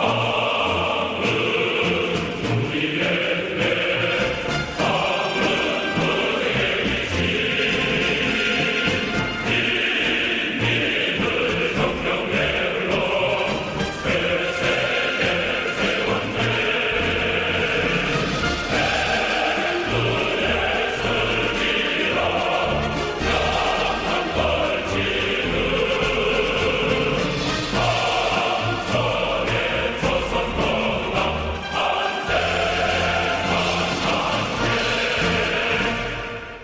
Oh!